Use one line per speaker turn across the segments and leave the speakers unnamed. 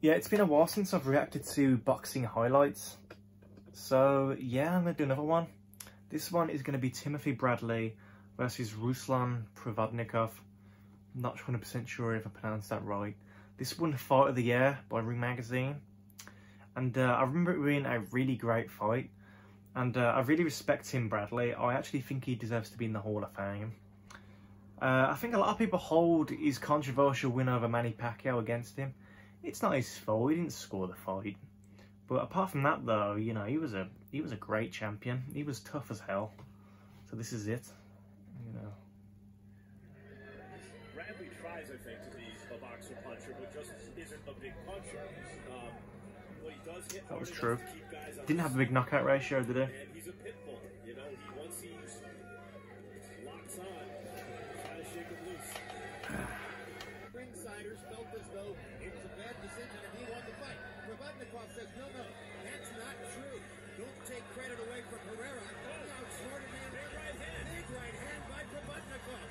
Yeah, it's been a while since I've reacted to boxing highlights. So yeah, I'm going to do another one. This one is going to be Timothy Bradley versus Ruslan Provodnikov. Not 100% sure if I pronounced that right. This won Fight of the Year by Ring Magazine. And uh, I remember it being a really great fight. And uh, I really respect Tim Bradley. I actually think he deserves to be in the Hall of Fame. Uh, I think a lot of people hold his controversial win over Manny Pacquiao against him. It's not his fault. He didn't score the fight. But apart from that, though, you know, he was a he was a great champion. He was tough as hell. So this is it. You know.
Bradley tries, I think, to be a boxer puncher, but just isn't a big puncher. Um, what he does hit
That was true.
to keep guys on
Didn't have a big knockout ratio, did he?
And he's a pit bull. You know, he once he's locks on, try to shake him loose.
Ringsiders felt as though it was a bad decision and he won the fight. Provodnikov says, no, no, that's not true. Don't take credit away from Pereira. He outsmarted him. Big right hand. Big right hand by Provodnikov.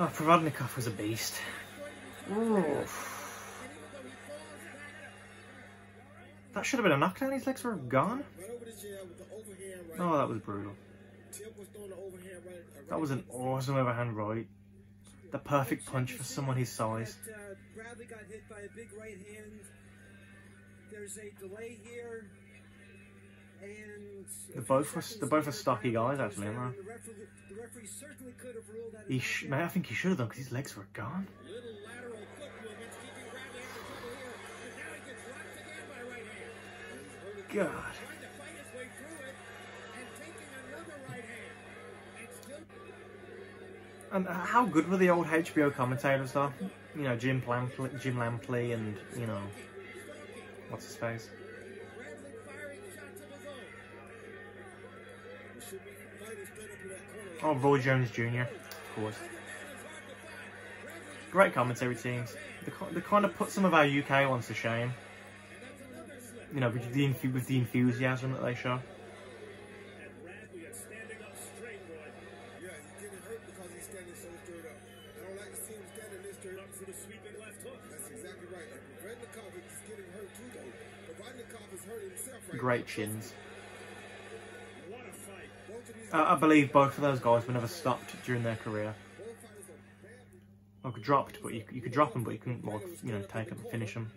Oh, Provodnikov was a beast. Ooh.
and even though he falls back,
That should have been a knockdown. His legs were gone.
right over the jab with the overhand right.
Oh, that was brutal.
Tip was throwing the overhand right. uh,
That was an awesome overhand right. The perfect punch for someone his size.
Uh, Bradley got hit by a big right hand. There's a delay here. And
They're both were- they're both are stocky guys, actually, aren't
The referee, the referee certainly could have ruled that.
He sh- man, I think he should have done because his legs were gone.
Little lateral foot movements keeping Bradley out of trouble here. And now he gets rocked again by right hand. And he's hurting
God.
And
how good were the old HBO commentators though? You know, Jim Lampley, Jim Lampley, and you know, what's his face? Oh, Roy Jones Jr. Of course. Great commentary teams. They, they kind of put some of our UK ones to shame. You know, with the with the enthusiasm that they show. Great chins.
These
Uh, I believe both of those guys were never stopped during their career. Or dropped, but you, you could drop them, but you couldn't, like, you know, take them and finish them.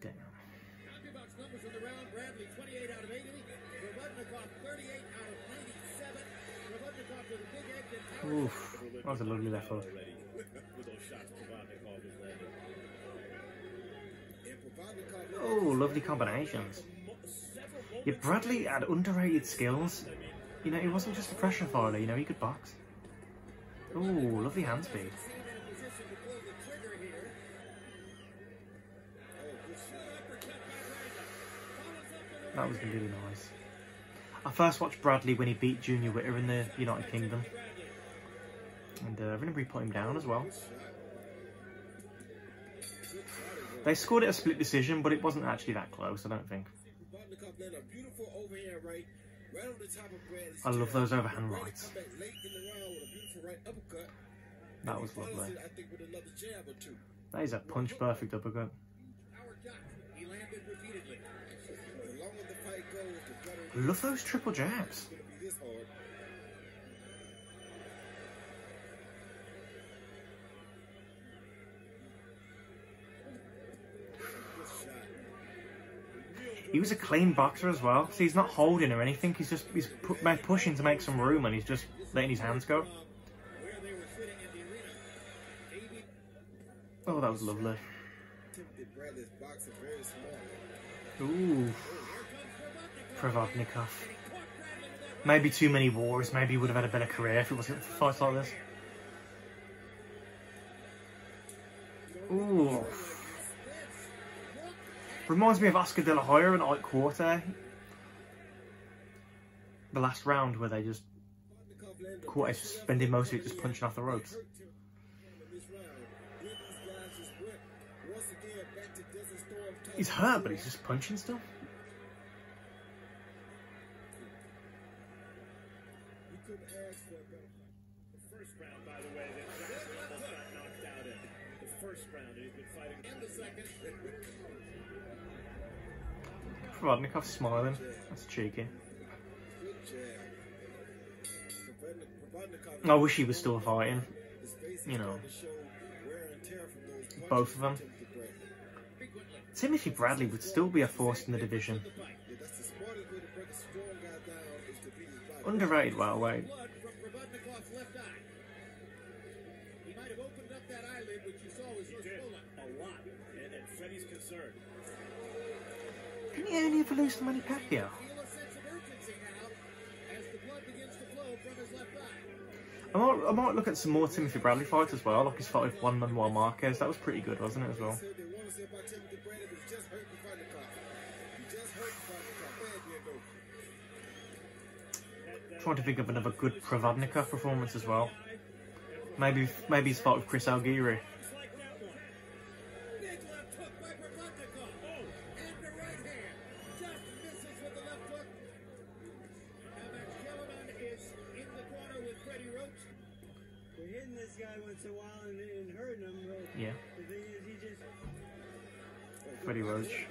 Damn.
Knockout numbers in the round. Bradley 28 out of 80. Provodnikov 38 out of 97. Provodnikov with a big edge and power.
Oof. That was a lovely left hook. Oh, lovely combinations. Yeah, Bradley had underrated skills. You know, he wasn't just a pressure fighter, you know, he could box. Oh, lovely hand speed. That was really nice. I first watched Bradley when he beat Junior Witter in the United Kingdom. And uh, he put him down as well. They scored it a split decision, but it wasn't actually that close, I don't think. I love those overhand rights. That was lovely. That is a punch perfect uppercut. I love those triple jabs. He was a clean boxer as well, so he's not holding or anything. He's just he's pu- pushing to make some room, and he's just letting his hands go. Oh, that was lovely. Ooh, Provodnikov. Maybe too many wars. Maybe he would have had a better career if it wasn't fights like this. Ooh. Reminds me of Oscar De La Hoya and Ike Quartey. The last round where they just
Provodnikov landed
Quartey spending most of it just punching off the ropes. He's hurt, but he's just punching still. Provodnikov smiling. That's cheeky. I wish he was still fighting. You know. Both of them.
Timothy Bradley.
Would still be a force in the division. Underrated welterweight.
He might have opened up that eyelid, which you saw was
a lot, and, and Freddie's concerned.
Didn't he only ever lose to Manny Pacquiao?
Feel a sense of urgency now as the blood begins to flow from his left eye.
I might, I might look at some more Timothy Bradley fights as well, like his fight with Juan Manuel Marquez. That was pretty good, wasn't it, as well?
Said they want to say about Timothy Bradley, but he just hurt Provodnikov. He just hurt Provodnikov. Bad Diego.
Trying to think of another good Provodnikov performance as well. Maybe maybe his fight with Chris Algieri.
This guy once in a while and, and hurting him, but
Yeah,
the thing is, he just
Freddie Roach,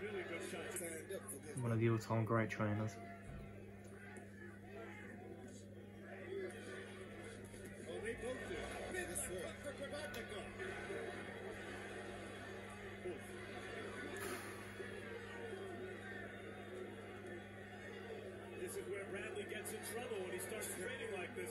really good shot.
Stand up for this.
one of the all-time great trainers.
They both do. Big left hook for Provodnikov.
This is where Bradley gets in trouble when he starts training like this.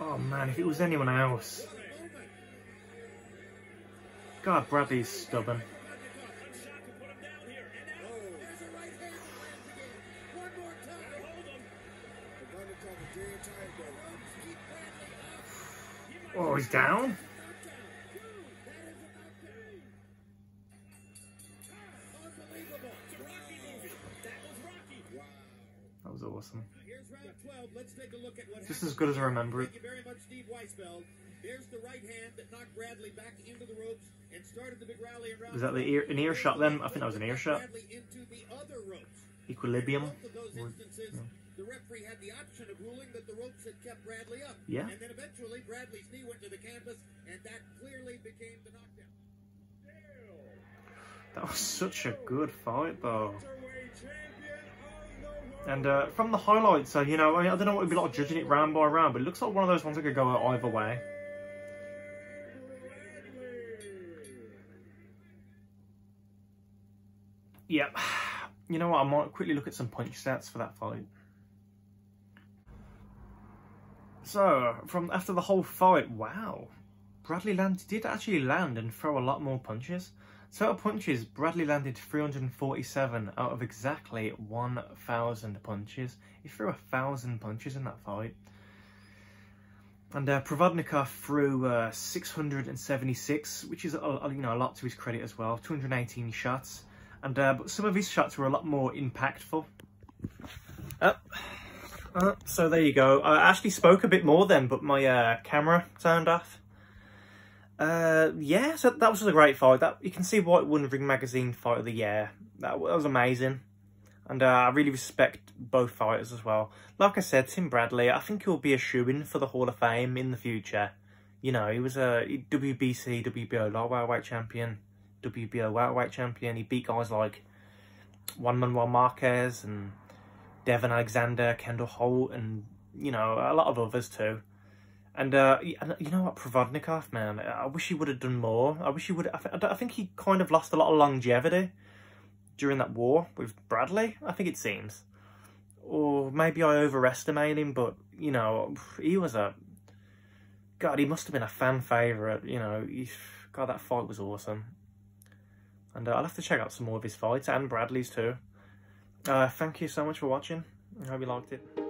Oh man, if it was anyone else. God, Bradley's stubborn.
Oh,
he's
shot
Just as good as I remember it.
Thank you very much, Steve Weisfeld. There's the right hand that knocked Bradley back into the ropes and started the big rally in round
Was that the ear, an earshot then? I think that was an earshot.
Bradley into the other ropes.
Equilibrium.
In both of those instances, the referee had the option of ruling that the ropes had kept Bradley up.
Yeah.
And then eventually Bradley's knee went to the canvas, and that clearly became the knockdown.
That was such a good fight though. And uh, from the highlights, so you know, I, I don't know what it'd be like judging it round by round, but it looks like one of those ones that could go either way. Yep. You know what? I might quickly look at some punch stats for that fight. So, from after the whole fight, wow. Bradley land did actually land and throw a lot more punches. Total punches, Bradley landed 347 out of exactly 1,000 punches. He threw a thousand punches in that fight. And uh, Provodnikov threw uh, 676, which is you know a lot to his credit as well. 218 shots, and uh, but some of his shots were a lot more impactful. Uh, uh, so there you go. I actually spoke a bit more then, but my uh, camera turned off. Uh, yeah, so that was a great fight. That you can see why it won Ring Magazine Fight of the Year. That, was amazing, and uh, I really respect both fighters as well. Like I said, Tim Bradley, I think he'll be a shoe-in for the Hall of Fame in the future. You know, he was a WBC, WBO lightweight champion, WBO welterweight champion. He beat guys like Juan Manuel Marquez and Devon Alexander, Kendall Holt, and you know a lot of others too. And uh, you know what, Provodnikov, man, I wish he would have done more. I wish he would. I, th- I think he kind of lost a lot of longevity during that war with Bradley. I think it seems, or maybe I overestimate him. But you know, he was a God. He must have been a fan favorite. You know, he, God, that fight was awesome. And uh, I'll have to check out some more of his fights and Bradley's too. Uh, thank you so much for watching. I hope you liked it.